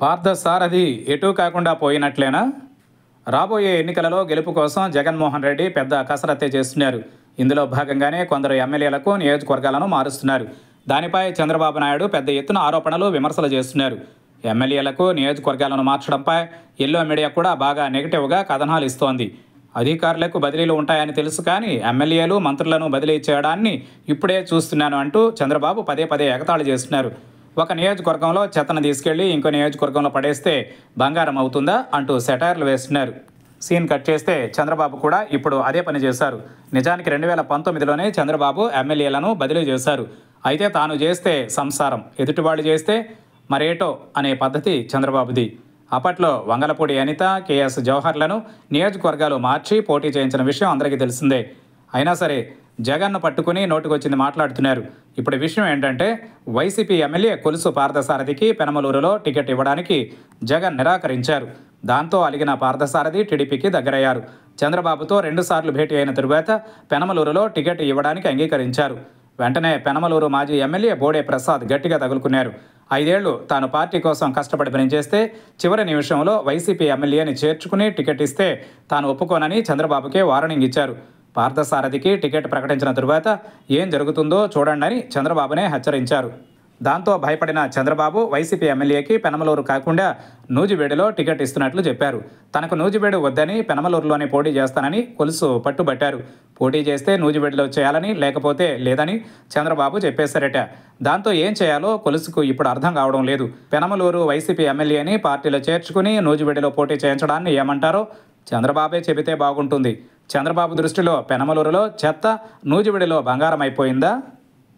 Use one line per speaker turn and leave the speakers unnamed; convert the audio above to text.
పార్థసారథి ఎటూ కాకుండా పోయినట్లేనా? రాబోయే ఎన్నికలలో గెలుపు కోసం జగన్మోహన్ రెడ్డి పెద్ద కసరత్తే చేస్తున్నారు. ఇందులో భాగంగానే కొందరు ఎమ్మెల్యేలకు నియోజకవర్గాలను మారుస్తున్నారు. దానిపై చంద్రబాబు నాయుడు పెద్ద ఎత్తున ఆరోపణలు విమర్శలు చేస్తున్నారు. ఎమ్మెల్యేలకు నియోజకవర్గాలను మార్చడంపై ఎల్లో మీడియా కూడా బాగా నెగిటివ్గా కథనాలు ఇస్తోంది. అధికారులకు బదిలీలు ఉంటాయని తెలుసు కానీ ఎమ్మెల్యేలు మంత్రులను బదిలీ చేయడాన్ని ఇప్పుడే చూస్తున్నాను అంటూ చంద్రబాబు పదే పదే ఎగతాళి చేస్తున్నారు. ఒక నియోజకవర్గంలో చెత్తను తీసుకెళ్ళి ఇంకో నియోజకవర్గంలో పడేస్తే బంగారం అవుతుందా అంటూ సెటైర్లు వేస్తున్నారు. సీన్ కట్ చేస్తే చంద్రబాబు కూడా ఇప్పుడు అదే పని చేశారు. నిజానికి రెండు వేల పంతొమ్మిదిలోనే చంద్రబాబు ఎమ్మెల్యేలను బదిలీ చేశారు. అయితే తాను చేస్తే సంసారం ఎదుటివాళ్ళు చేస్తే మరేటో అనే పద్ధతి చంద్రబాబుది. అప్పట్లో వంగలపూడి అనిత కేఎస్ జవహర్లను నియోజకవర్గాలు మార్చి పోటీ చేయించిన విషయం అందరికీ తెలిసిందే. అయినా సరే జగన్ను పట్టుకుని నోటుకొచ్చింది మాట్లాడుతున్నారు. ఇప్పుడు విషయం ఏంటంటే Y C P M L A Kolusu పార్థసారథికి పెనమలూరులో టికెట్ ఇవ్వడానికి జగన్ నిరాకరించారు. దాంతో అలిగిన పార్థసారథి టీడీపీకి దగ్గరయ్యారు. చంద్రబాబుతో రెండుసార్లు భేటీ అయిన తరువాత పెనమలూరులో టికెట్ ఇవ్వడానికి అంగీకరించారు. వెంటనే పెనమలూరు మాజీ ఎమ్మెల్యే బోడే ప్రసాద్ గట్టిగా తగులుకున్నారు. ఐదేళ్ళు తాను పార్టీ కోసం కష్టపడి పనిచేస్తే చివరి నిమిషంలో వైసీపీ ఎమ్మెల్యేని చేర్చుకుని టికెట్ ఇస్తే తాను ఒప్పుకోనని చంద్రబాబుకే వార్నింగ్ ఇచ్చారు. పార్థసారథికి టికెట్ ప్రకటించిన తరువాత ఏం జరుగుతుందో చూడండి చంద్రబాబునే హెచ్చరించారు. దాంతో భయపడిన చంద్రబాబు వైసీపీ ఎమ్మెల్యేకి పెనమలూరు కాకుండా నూజివేడులో టికెట్ ఇస్తున్నట్లు చెప్పారు. తనకు నూజివేడు వద్దని పెనమలూరులోనే పోటీ చేస్తానని కొలుసు పట్టుబట్టారు. పోటీ చేస్తే నూజివేడులో చేయాలని లేకపోతే లేదని చంద్రబాబు చెప్పేశారట. దాంతో ఏం చేయాలో కొలుసుకు ఇప్పుడు అర్థం కావడం లేదు. పెనమలూరు వైసీపీ ఎమ్మెల్యేని పార్టీలో చేర్చుకుని నూజివేడులో పోటీ చేయించడాన్ని ఏమంటారో చంద్రబాబే చెబితే బాగుంటుంది. చంద్రబాబు దృష్టిలో పెనమలూరులో చెత్త నూజివిడిలో బంగారం అయిపోయిందా